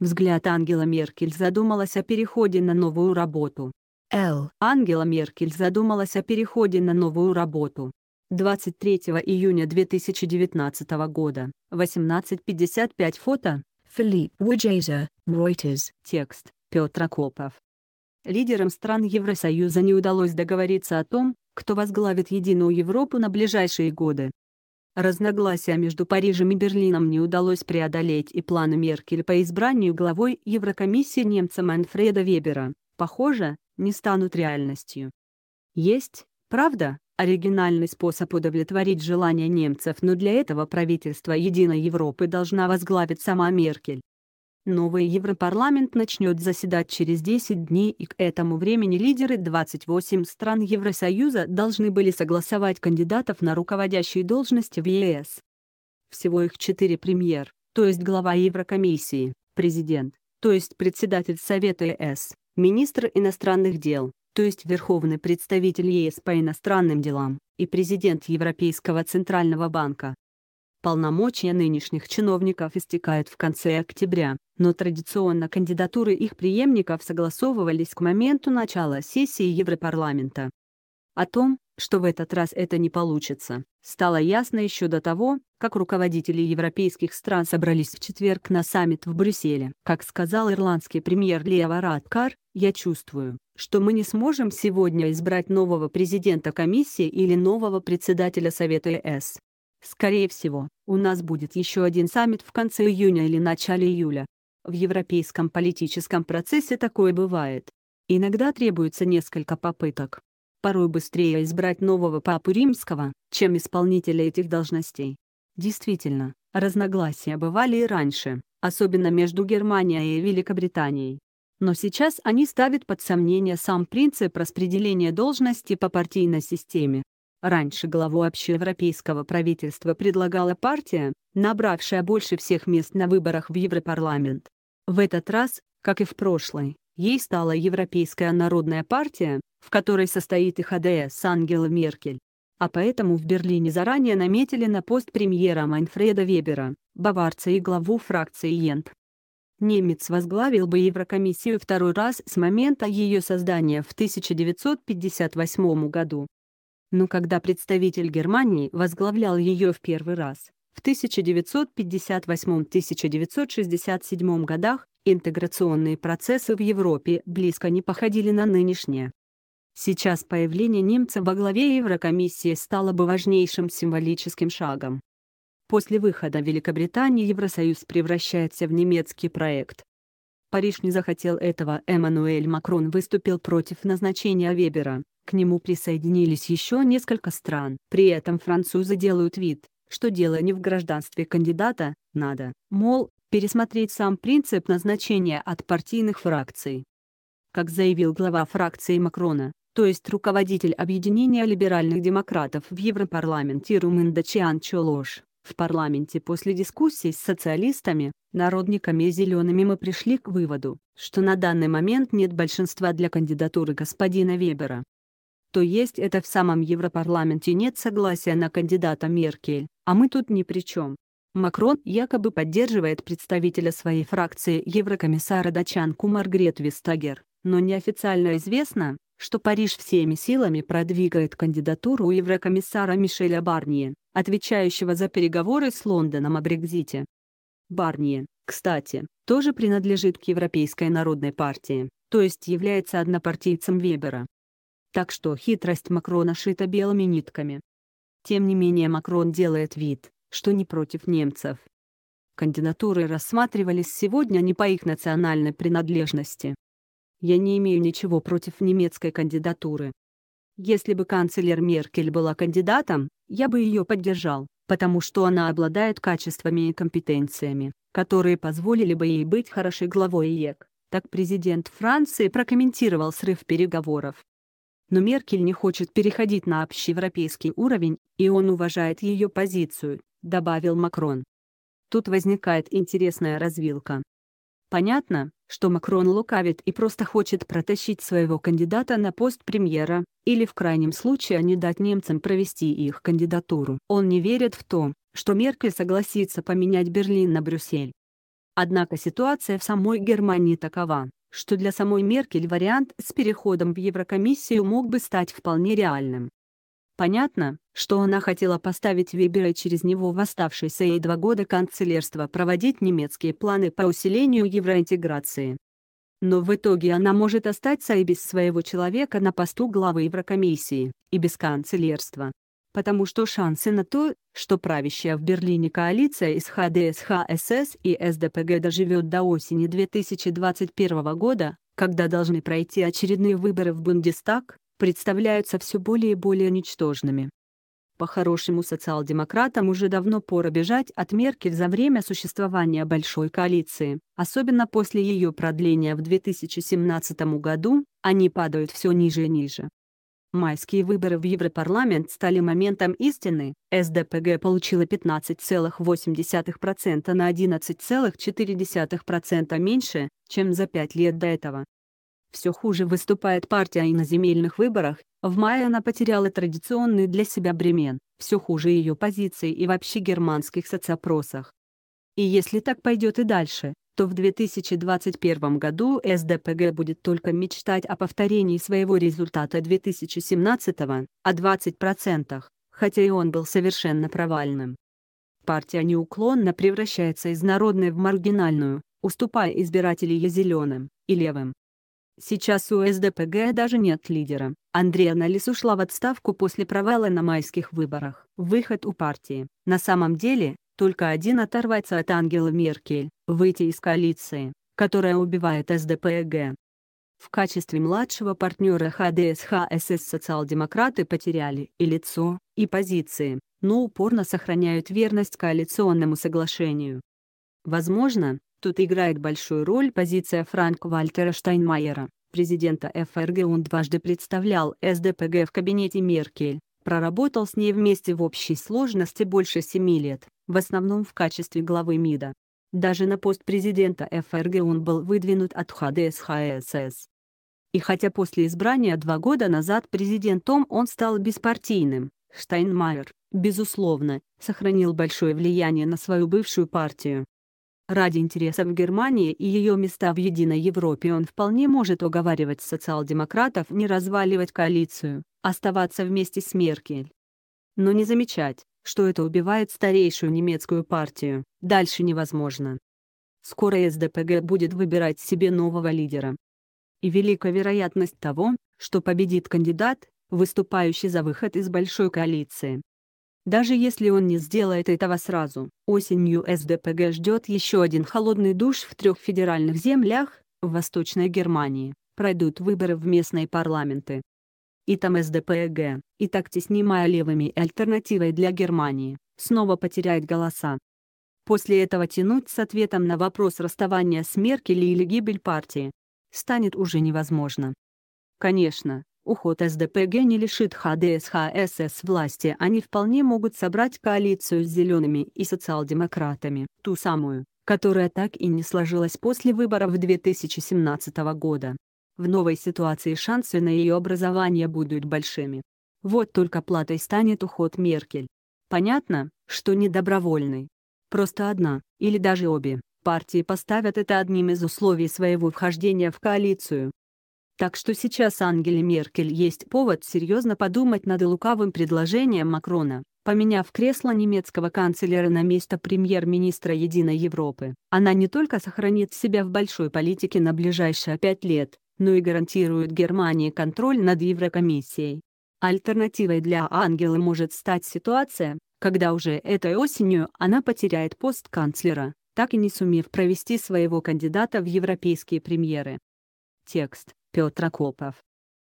Взгляд Ангела Меркель задумалась о переходе на новую работу. L. Ангела Меркель задумалась о переходе на новую работу. 23 июня 2019 года, 18.55 фото. Philippe Wujeza, Reuters. Текст. Петр Акопов. Лидерам стран Евросоюза не удалось договориться о том, кто возглавит Единую Европу на ближайшие годы. Разногласия между Парижем и Берлином не удалось преодолеть и планы Меркель по избранию главой Еврокомиссии немца Манфреда Вебера, похоже, не станут реальностью. Есть, правда, оригинальный способ удовлетворить желания немцев, но для этого правительство Единой Европы должна возглавить сама Меркель. Новый Европарламент начнет заседать через 10 дней и к этому времени лидеры 28 стран Евросоюза должны были согласовать кандидатов на руководящие должности в ЕС. Всего их четыре премьер, то есть глава Еврокомиссии, президент, то есть председатель Совета ЕС, министр иностранных дел, то есть верховный представитель ЕС по иностранным делам, и президент Европейского Центрального банка. Полномочия нынешних чиновников истекают в конце октября, но традиционно кандидатуры их преемников согласовывались к моменту начала сессии Европарламента. О том, что в этот раз это не получится, стало ясно еще до того, как руководители европейских стран собрались в четверг на саммит в Брюсселе. Как сказал ирландский премьер Лео Варадкар, «Я чувствую, что мы не сможем сегодня избрать нового президента комиссии или нового председателя Совета ЕС. Скорее всего, у нас будет еще один саммит в конце июня или начале июля. В европейском политическом процессе такое бывает. Иногда требуется несколько попыток. Порой быстрее избрать нового папу римского, чем исполнителя этих должностей. Действительно, разногласия бывали и раньше, особенно между Германией и Великобританией. Но сейчас они ставят под сомнение сам принцип распределения должности по партийной системе. Раньше главу общеевропейского правительства предлагала партия, набравшая больше всех мест на выборах в Европарламент. В этот раз, как и в прошлый, ей стала Европейская народная партия, в которой состоит и ХДС Ангела Меркель. А поэтому в Берлине заранее наметили на пост премьера Майнфреда Вебера, баварца и главу фракции Йент. Немец возглавил бы Еврокомиссию второй раз с момента ее создания в 1958 году. Но когда представитель Германии возглавлял ее в первый раз, в 1958-1967 годах, интеграционные процессы в Европе близко не походили на нынешние. Сейчас появление немца во главе Еврокомиссии стало бы важнейшим символическим шагом. После выхода Великобритании Евросоюз превращается в немецкий проект. Париж не захотел этого, Эммануэль Макрон выступил против назначения Вебера, к нему присоединились еще несколько стран. При этом французы делают вид, что дело не в гражданстве кандидата, надо, мол, пересмотреть сам принцип назначения от партийных фракций. Как заявил глава фракции Макрона, то есть руководитель объединения либеральных демократов в Европарламенте Румын Дачиан Чолош, в парламенте после дискуссий с социалистами, народниками и зелеными мы пришли к выводу, что на данный момент нет большинства для кандидатуры господина Вебера то есть это в самом Европарламенте нет согласия на кандидата Меркель, а мы тут ни при чем. Макрон якобы поддерживает представителя своей фракции еврокомиссара дачанку Маргрет Вестагер, но неофициально известно, что Париж всеми силами продвигает кандидатуру еврокомиссара Мишеля Барние, отвечающего за переговоры с Лондоном о Брекзите. Барние, кстати, тоже принадлежит к Европейской народной партии, то есть является однопартийцем Вебера. Так что хитрость Макрона шита белыми нитками. Тем не менее Макрон делает вид, что не против немцев. Кандидатуры рассматривались сегодня не по их национальной принадлежности. Я не имею ничего против немецкой кандидатуры. Если бы канцлер Меркель была кандидатом, я бы ее поддержал, потому что она обладает качествами и компетенциями, которые позволили бы ей быть хорошей главой ЕК. Так президент Франции прокомментировал срыв переговоров но Меркель не хочет переходить на общеевропейский уровень, и он уважает ее позицию, добавил Макрон. Тут возникает интересная развилка. Понятно, что Макрон лукавит и просто хочет протащить своего кандидата на пост премьера, или в крайнем случае не дать немцам провести их кандидатуру. Он не верит в то, что Меркель согласится поменять Берлин на Брюссель. Однако ситуация в самой Германии такова, что для самой Меркель вариант с переходом в Еврокомиссию мог бы стать вполне реальным. Понятно, что она хотела поставить Вебера через него в оставшиеся ей два года канцлерства проводить немецкие планы по усилению евроинтеграции. Но в итоге она может остаться и без своего человека на посту главы Еврокомиссии, и без канцлерства. Потому что шансы на то, что правящая в Берлине коалиция из ХДС, ХСС и СДПГ доживет до осени 2021 года, когда должны пройти очередные выборы в Бундестаг, представляются все более и более ничтожными. По-хорошему социал-демократам уже давно пора бежать от Меркель за время существования Большой коалиции, особенно после ее продления в 2017 году, они падают все ниже и ниже. Майские выборы в Европарламент стали моментом истины, СДПГ получила 15,8% на 11,4% меньше, чем за пять лет до этого. Все хуже выступает партия и на земельных выборах. В мае она потеряла традиционный для себя бремен. Все хуже ее позиции и вообще германских соцопросах. И если так пойдет и дальше, то в 2021 году СДПГ будет только мечтать о повторении своего результата 2017 о 20%, хотя и он был совершенно провальным. Партия неуклонно превращается из народной в маргинальную, уступая избирателей зеленым и левым. Сейчас у СДПГ даже нет лидера. Андреа Налис ушла в отставку после провала на майских выборах. Выход у партии. На самом деле, только один оторваться от Ангела Меркель, выйти из коалиции, которая убивает СДПГ. В качестве младшего партнера ХДС ХСС социал-демократы потеряли и лицо, и позиции, но упорно сохраняют верность коалиционному соглашению. Возможно, Тут играет большую роль позиция Франк-Вальтера Штайнмайера, президента ФРГ. Он дважды представлял СДПГ в кабинете Меркель, проработал с ней вместе в общей сложности больше семи лет, в основном в качестве главы МИДа. Даже на пост президента ФРГ он был выдвинут от ХДС-ХСС. И хотя после избрания два года назад президентом он стал беспартийным, Штайнмайер, безусловно, сохранил большое влияние на свою бывшую партию. Ради интересов Германии и ее места в единой Европе он вполне может уговаривать социал-демократов не разваливать коалицию, оставаться вместе с Меркель. Но не замечать, что это убивает старейшую немецкую партию, дальше невозможно. Скоро СДПГ будет выбирать себе нового лидера. И велика вероятность того, что победит кандидат, выступающий за выход из большой коалиции. Даже если он не сделает этого сразу, осенью СДПГ ждет еще один холодный душ в трех федеральных землях, в Восточной Германии, пройдут выборы в местные парламенты. И там СДПГ, и так теснимая левыми альтернативой для Германии, снова потеряет голоса. После этого тянуть с ответом на вопрос расставания с Меркель или гибель партии станет уже невозможно. Конечно, уход СДПГ не лишит ХДС ХСС власти, они вполне могут собрать коалицию с зелеными и социал-демократами, ту самую, которая так и не сложилась после выборов 2017 года. В новой ситуации шансы на ее образование будут большими. Вот только платой станет уход Меркель. Понятно, что не добровольный. Просто одна, или даже обе, партии поставят это одним из условий своего вхождения в коалицию. Так что сейчас Ангеле Меркель есть повод серьезно подумать над лукавым предложением Макрона, поменяв кресло немецкого канцлера на место премьер-министра Единой Европы. Она не только сохранит себя в большой политике на ближайшие пять лет, но и гарантирует Германии контроль над Еврокомиссией. Альтернативой для Ангелы может стать ситуация, когда уже этой осенью она потеряет пост канцлера, так и не сумев провести своего кандидата в европейские премьеры. Текст Петр Акопов